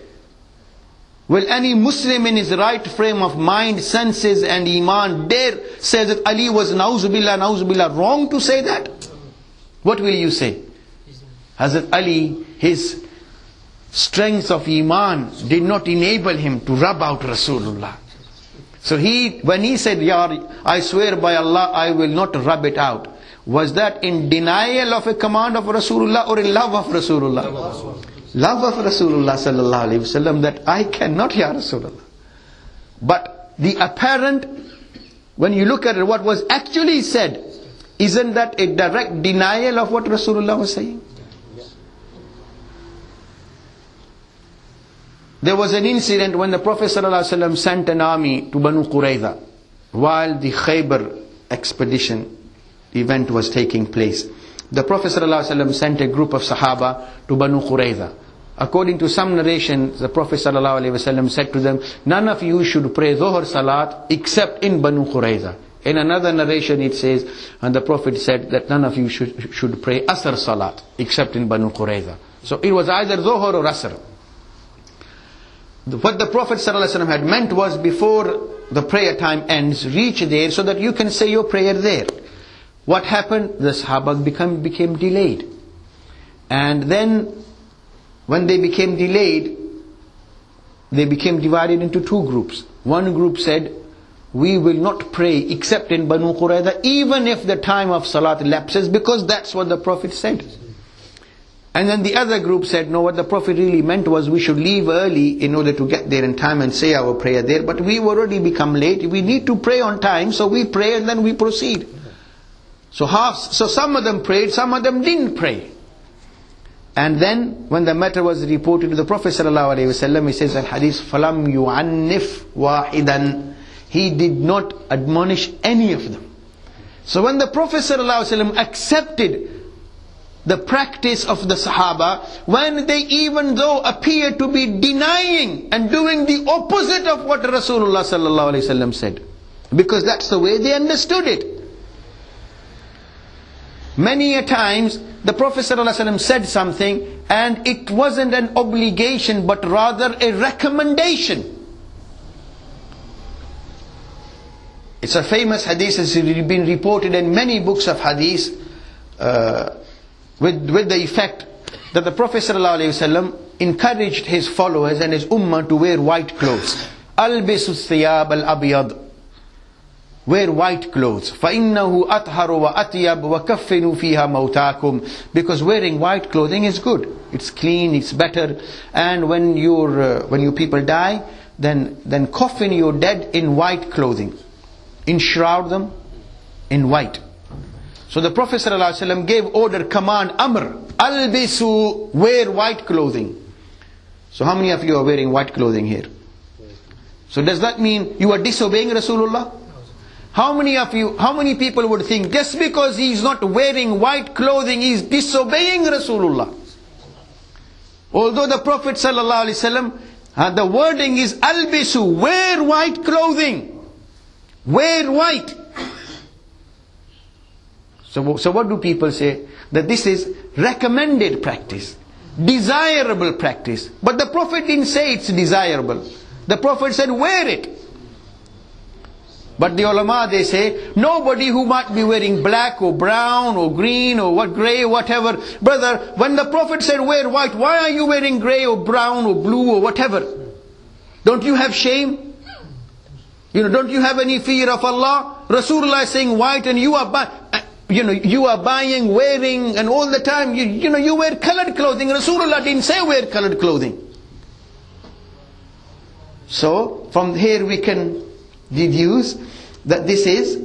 will any Muslim in his right frame of mind, senses and iman dare say that Ali was nauzubillah, nauzubillah wrong to say that? What will you say? Hazrat Ali, his strength of iman did not enable him to rub out Rasulullah. So he, when he said, Ya, I swear by Allah, I will not rub it out. Was that in denial of a command of Rasulullah or in love of Rasulullah? Love of Rasulullah sallallahu alaihi wasallam that I cannot hear Rasulullah. But the apparent, when you look at it, what was actually said, isn't that a direct denial of what Rasulullah was saying? There was an incident when the Prophet ﷺ sent an army to Banu Qurayza while the Khaybar expedition event was taking place The Prophet ﷺ sent a group of Sahaba to Banu Qurayza. According to some narrations, the Prophet ﷺ said to them, None of you should pray Zohar Salat except in Banu Qurayza. In another narration it says, and the Prophet said that none of you should, should pray Asr Salat except in Banu Qurayza. So it was either Zohar or Asr. What the Prophet ﷺ had meant was before the prayer time ends, reach there so that you can say your prayer there. What happened? The Sahaba become, became delayed. And then when they became delayed, they became divided into two groups. One group said, we will not pray except in Banu Qurayza even if the time of Salat lapses because that's what the Prophet said. And then the other group said, no, what the Prophet really meant was we should leave early in order to get there in time and say our prayer there. But we've already become late. We need to pray on time, so we pray and then we proceed. So half, so some of them prayed, some of them didn't pray. And then, when the matter was reported to the Prophet ﷺ, he says in hadith, فَلَمْ يُعَنِّفْ وَاحِدًا He did not admonish any of them. So when the Prophet ﷺ accepted the practice of the Sahaba, when they even though appear to be denying and doing the opposite of what Rasulullah ﷺ said, because that's the way they understood it. Many a times the Prophet ﷺ said something and it wasn't an obligation but rather a recommendation. It's a famous hadith, it's been reported in many books of hadith uh, with, with the effect that the Prophet ﷺ encouraged his followers and his ummah to wear white clothes. Albisu thiyab al-abiyad wear white clothes فإنه أطهر وأطيب وكفنوا فيها موتاكم because wearing white clothing is good it's clean it's better and when your uh, when your people die then then coffin your dead in white clothing enshroud them in white so the prophet ﷺ gave order command amr albisu wear white clothing so how many of you are wearing white clothing here so does that mean you are disobeying rasulullah How many of you, how many people would think just because he is not wearing white clothing, he is disobeying Rasulullah? Although the Prophet ﷺ And uh, the wording is albisu, wear white clothing. Wear white. So, so what do people say? That this is recommended practice, desirable practice. But the Prophet didn't say it's desirable. The Prophet said wear it. But the ulama they say nobody who might be wearing black or brown or green or what grey whatever. Brother, when the Prophet said wear white, why are you wearing grey or brown or blue or whatever? Don't you have shame? You know, don't you have any fear of Allah? Rasulullah is saying white and you are bu- uh, you know, you are buying, wearing and all the time you, you know, you wear colored clothing. Rasulullah didn't say wear colored clothing. So, from here we can deduce that this is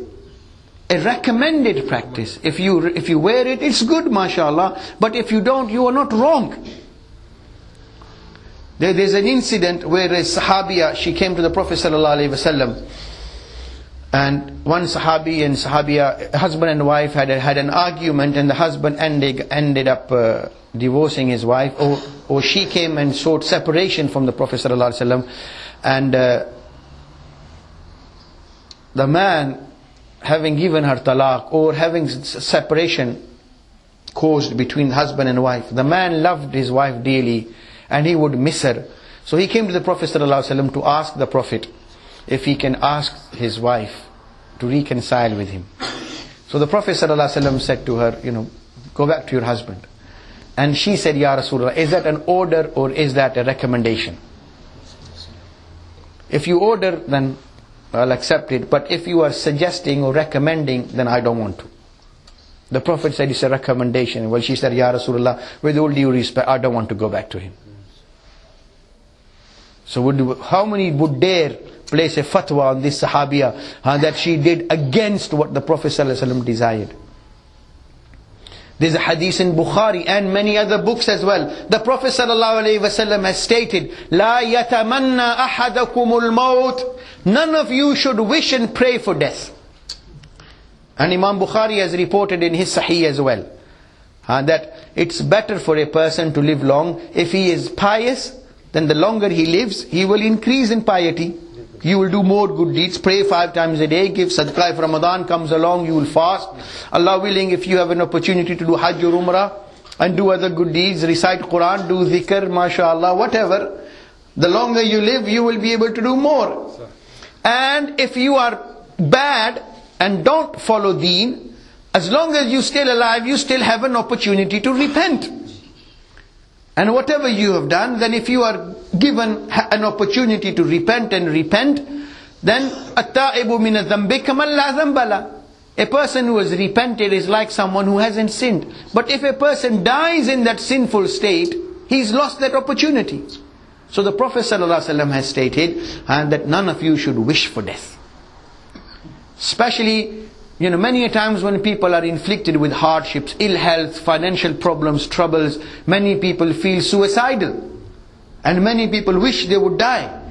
a recommended practice. If you, if you wear it, it's good, mashallah. But if you don't, you are not wrong. There, there's an incident where a sahabiya, she came to the Prophet ﷺ and one sahabi and sahabiya, husband and wife had, had an argument and the husband ended, ended up uh, divorcing his wife or, or she came and sought separation from the Prophet ﷺ and uh, the man having given her talaq or having separation caused between husband and wife. The man loved his wife dearly and he would miss her. So he came to the Prophet ﷺ to ask the Prophet if he can ask his wife to reconcile with him. So the Prophet ﷺ said to her, you know, go back to your husband. And she said, Ya Rasulullah, is that an order or is that a recommendation? If you order, then I'll accept it. But if you are suggesting or recommending, then I don't want to. The Prophet said it's a recommendation. Well, she said, Ya Rasulullah, with all due respect, I don't want to go back to him. So would, how many would dare place a fatwa on this sahabiya that she did against what the Prophet ﷺ desired? There's a hadith in Bukhari and many other books as well. The Prophet ﷺ has stated, لا يتمنى أحدكم الموت None of you should wish and pray for death. And Imam Bukhari has reported in his Sahih as well. Uh, that it's better for a person to live long if he is pious then the longer he lives, he will increase in piety. You will do more good deeds, pray five times a day, give sadaqah. If Ramadan comes along, you will fast. Allah willing, if you have an opportunity to do Hajj or Umrah, and do other good deeds, recite Quran, do dhikr, mashallah, whatever, the longer you live, you will be able to do more. And if you are bad and don't follow deen, as long as you're still alive, you still have an opportunity to repent. And whatever you have done, then if you are given an opportunity to repent and repent, then التائب من الذنب كمن لا ذنب A person who has repented is like someone who hasn't sinned. But if a person dies in that sinful state, he's lost that opportunity. So the Prophet ﷺ has stated uh, that none of you should wish for death. Especially you know, many times when people are inflicted with hardships, ill health, financial problems, troubles, many people feel suicidal. And many people wish they would die.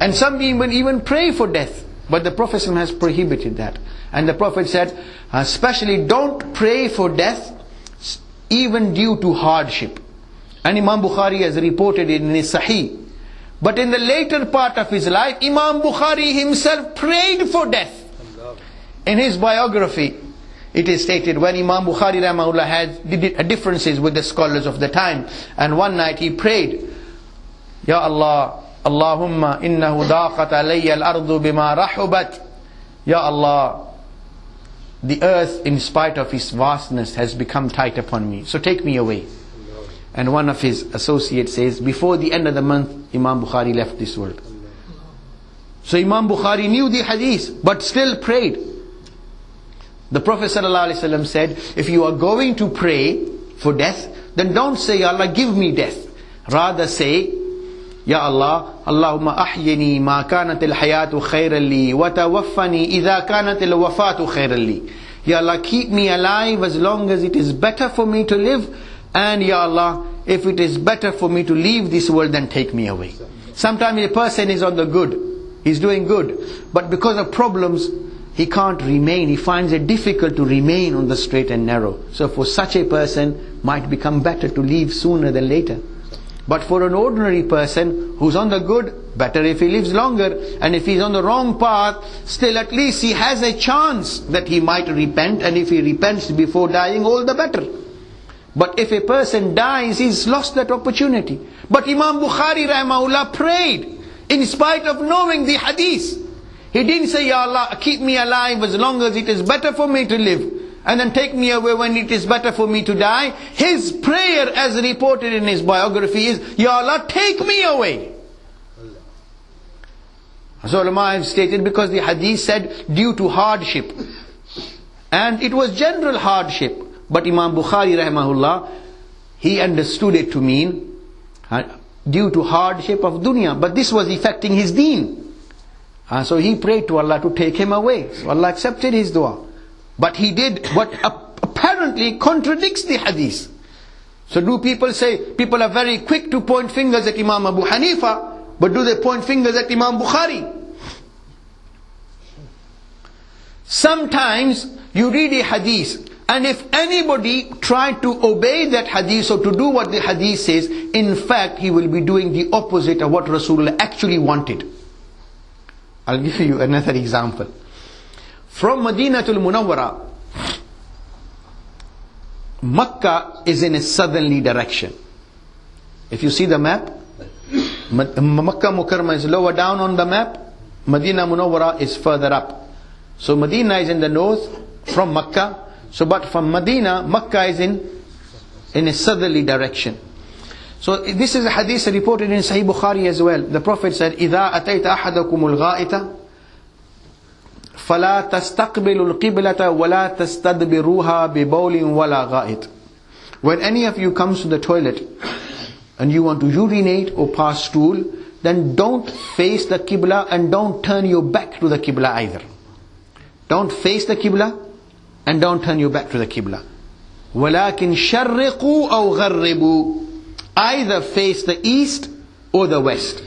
And some even, even pray for death. But the Prophet has prohibited that. And the Prophet said, uh, especially don't pray for death even due to hardship. And Imam Bukhari has reported it in his Sahih. But in the later part of his life, Imam Bukhari himself prayed for death. In his biography, it is stated when Imam Bukhari Rahmahullah had differences with the scholars of the time, and one night he prayed, Ya Allah, Allahumma innahu daqat alayya al-ardu bima rahubat. Ya Allah, the earth in spite of its vastness has become tight upon me, so take me away. And one of his associates says, before the end of the month, Imam Bukhari left this world. So Imam Bukhari knew the hadith, but still prayed. The Prophet ﷺ said, if you are going to pray for death, then don't say, Ya Allah, give me death. Rather say, Ya Allah, Allahumma ahyini ma kanat al-hayatu khayran wa tawaffani idha kanat al-wafatu khayran. Ya Allah, keep me alive as long as it is better for me to live, and Ya Allah, if it is better for me to leave this world, then take me away. Sometimes a person is on the good, he's doing good, but because of problems, he can't remain, he finds it difficult to remain on the straight and narrow. So for such a person, might become better to leave sooner than later. But for an ordinary person who's on the good, better if he lives longer. And if he's on the wrong path, still at least he has a chance that he might repent. And if he repents before dying, all the better. But if a person dies, he's lost that opportunity. But Imam Bukhari rahimahullah prayed in spite of knowing the hadith. He didn't say, Ya Allah, keep me alive as long as it is better for me to live. And then take me away when it is better for me to die. His prayer as reported in his biography is, Ya Allah, take me away. So ulama have stated because the hadith said due to hardship. And it was general hardship. But Imam Bukhari rahimahullah, he understood it to mean uh, due to hardship of dunya. But this was affecting his deen. Uh, so he prayed to Allah to take him away. So Allah accepted his dua. But he did what apparently contradicts the hadith. So do people say, people are very quick to point fingers at Imam Abu Hanifa, but do they point fingers at Imam Bukhari? Sometimes you read a hadith and if anybody tried to obey that hadith or to do what the hadith says, in fact, he will be doing the opposite of what Rasulullah actually wanted. I'll give you another example. From Madinatul Munawwara, Makkah is in a southerly direction. If you see the map, Makkah Mukarramah is lower down on the map, Medina Munawwara is further up. So Medina is in the north from Makkah, so, but from Medina, Makkah is in, in a southerly direction. So this is a hadith reported in Sahih Bukhari as well. The Prophet said, إِذَا أَتَيْتَ أَحَدَكُمُ الْغَائِطَ فَلَا تَسْتَقْبِلُوا الْقِبْلَةَ وَلَا تَسْتَدْبِرُوهَا بِبَوْلٍ وَلَا غَائِطٍ When any of you comes to the toilet and you want to urinate or pass stool, then don't face the Qibla and don't turn your back to the Qibla either. Don't face the Qibla and don't turn your back to the Qibla. وَلَكِنْ شَرِّقُوا أَوْ غَرِّبُوا Either face the east or the west.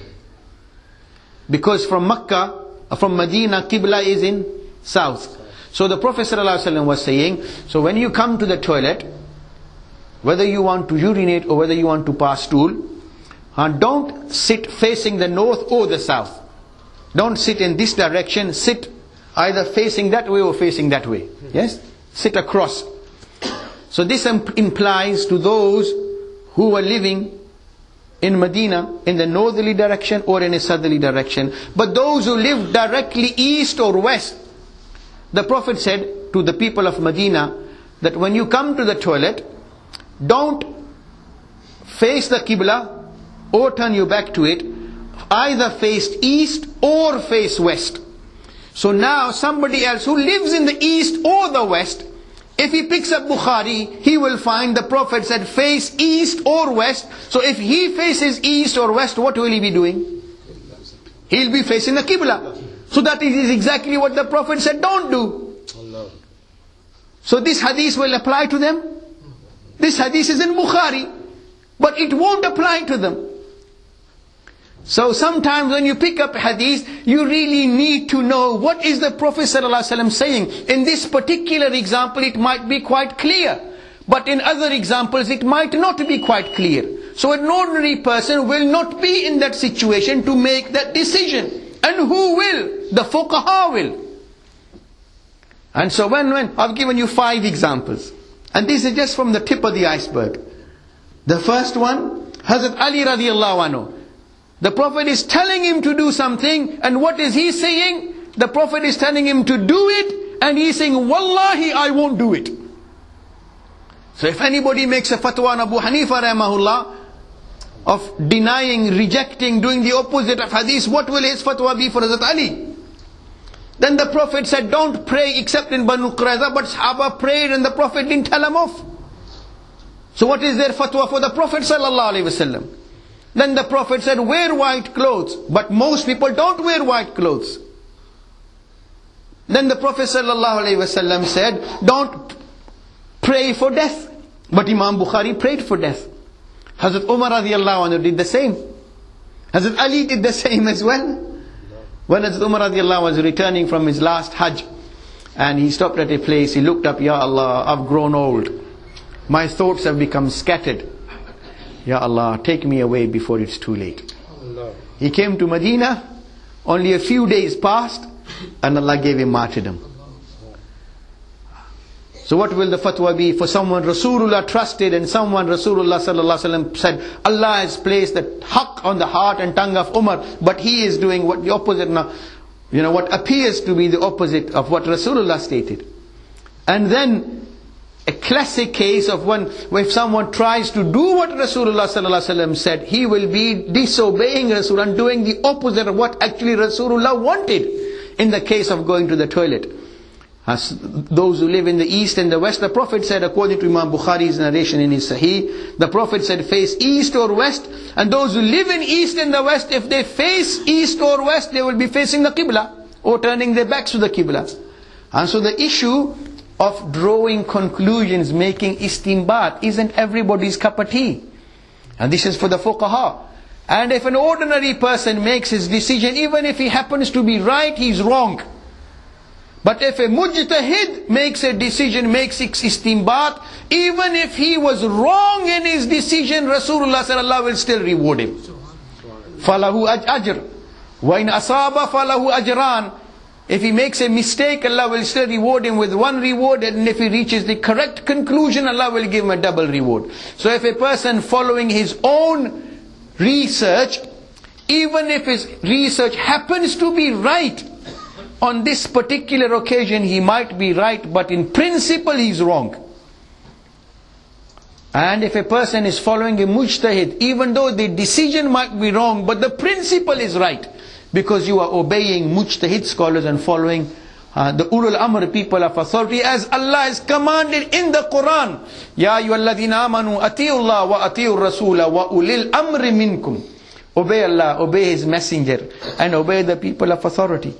Because from Makkah, from Medina, Qibla is in south. So the Prophet ﷺ was saying, so when you come to the toilet, whether you want to urinate or whether you want to pass stool, uh, don't sit facing the north or the south. Don't sit in this direction, sit either facing that way or facing that way. Yes? sit across. So this implies to those who were living in Medina in the northerly direction or in a southerly direction. But those who lived directly east or west, the Prophet said to the people of Medina that when you come to the toilet, don't face the Qibla or turn your back to it, either face east or face west. So now somebody else who lives in the east or the west, if he picks up Bukhari, he will find the Prophet said face east or west. So if he faces east or west, what will he be doing? He'll be facing the Qibla. So that is exactly what the Prophet said don't do. So this hadith will apply to them. This hadith is in Bukhari. But it won't apply to them. So sometimes when you pick up hadith, you really need to know what is the Prophet ﷺ saying. In this particular example, it might be quite clear. But in other examples, it might not be quite clear. So an ordinary person will not be in that situation to make that decision. And who will? The fuqaha will. And so when, when, I've given you five examples. And this is just from the tip of the iceberg. The first one, Hazrat Ali radiallahu anhu. The Prophet is telling him to do something, and what is he saying? The Prophet is telling him to do it, and he's saying, Wallahi, I won't do it. So if anybody makes a fatwa on Abu Hanifa rahmahullah, of denying, rejecting, doing the opposite of hadith, what will his fatwa be for Hazrat Ali? Then the Prophet said, don't pray except in Banu Qurayza, but Sahaba prayed and the Prophet didn't tell them off. So what is their fatwa for the Prophet sallallahu alaihi wasallam? Then the Prophet said, wear white clothes. But most people don't wear white clothes. Then the Prophet ﷺ said, don't pray for death. But Imam Bukhari prayed for death. Hazrat Umar radiallahu anhu did the same. Hazrat Ali did the same as well. When Hazrat Umar radiallahu was returning from his last Hajj, and he stopped at a place, he looked up, Ya Allah, I've grown old. My thoughts have become scattered. Ya Allah, take me away before it's too late. He came to Medina, only a few days passed, and Allah gave him martyrdom. So what will the fatwa be for someone Rasulullah trusted and someone Rasulullah sallallahu said, Allah has placed the haqq on the heart and tongue of Umar, but he is doing what the opposite now, you know, what appears to be the opposite of what Rasulullah stated. And then a classic case of when if someone tries to do what Rasulullah sallallahu said, he will be disobeying Rasulullah and doing the opposite of what actually Rasulullah wanted in the case of going to the toilet. As those who live in the east and the west, the Prophet said, according to Imam Bukhari's narration in his Sahih, the Prophet said, face east or west, and those who live in east and the west, if they face east or west, they will be facing the Qibla, or turning their backs to the Qibla. And so the issue of drawing conclusions, making istimbat, isn't everybody's cup of tea. And this is for the fuqaha. And if an ordinary person makes his decision, even if he happens to be right, he's wrong. But if a mujtahid makes a decision, makes istimbat, even if he was wrong in his decision, Rasulullah sallallahu will still reward him. Ajr. Wa in asaba falahu ajran. If he makes a mistake, Allah will still reward him with one reward, and if he reaches the correct conclusion, Allah will give him a double reward. So if a person following his own research, even if his research happens to be right, on this particular occasion he might be right, but in principle he is wrong. And if a person is following a mujtahid, even though the decision might be wrong, but the principle is right, because you are obeying mujtahid scholars and following uh, the ulul amr people of authority as Allah has commanded in the Quran. Ya ayyuhalladhina amanu atiullah wa atiur rasula wa ulil amri minkum. Obey Allah, obey His messenger, and obey the people of authority.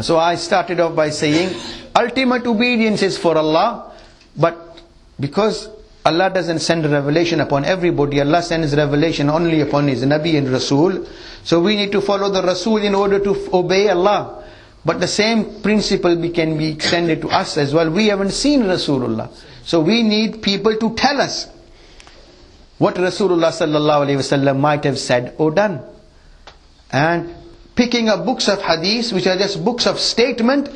So I started off by saying, ultimate obedience is for Allah, but because Allah doesn't send revelation upon everybody, Allah sends revelation only upon His Nabi and Rasul. So we need to follow the Rasul in order to obey Allah. But the same principle can be extended to us as well. We haven't seen Rasulullah. So we need people to tell us what Rasulullah sallallahu alaihi wasallam might have said or done. And picking up books of hadith, which are just books of statement,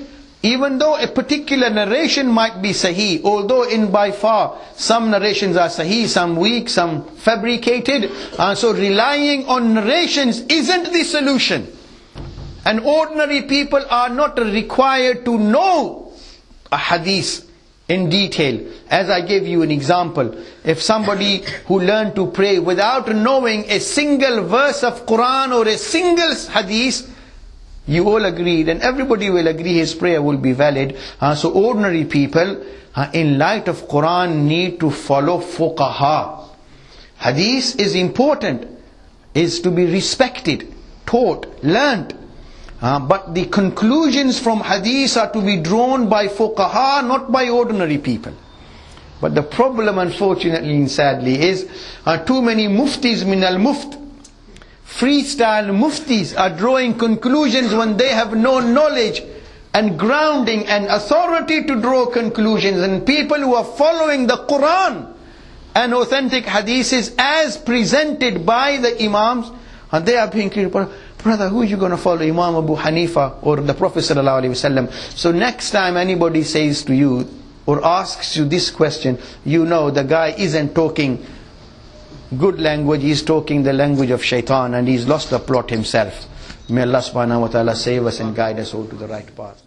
even though a particular narration might be sahih, although in by far some narrations are sahih, some weak, some fabricated, and uh, so relying on narrations isn't the solution. And ordinary people are not required to know a hadith in detail. As I gave you an example, if somebody who learned to pray without knowing a single verse of Quran or a single hadith, you all agreed and everybody will agree his prayer will be valid. Uh, so ordinary people, uh, in light of Quran, need to follow fuqaha. Hadith is important, is to be respected, taught, learnt. Uh, but the conclusions from hadith are to be drawn by fuqaha, not by ordinary people. But the problem, unfortunately and sadly, is uh, too many muftis min al muft, freestyle muftis are drawing conclusions when they have no knowledge and grounding and authority to draw conclusions. And people who are following the Quran and authentic hadiths as presented by the Imams, and they are being critical brother, who are you going to follow, Imam Abu Hanifa or the Prophet? So next time anybody says to you or asks you this question, you know the guy isn't talking good language, he's talking the language of shaitan and he's lost the plot himself. May Allah subhanahu wa ta'ala save us and guide us all to the right path.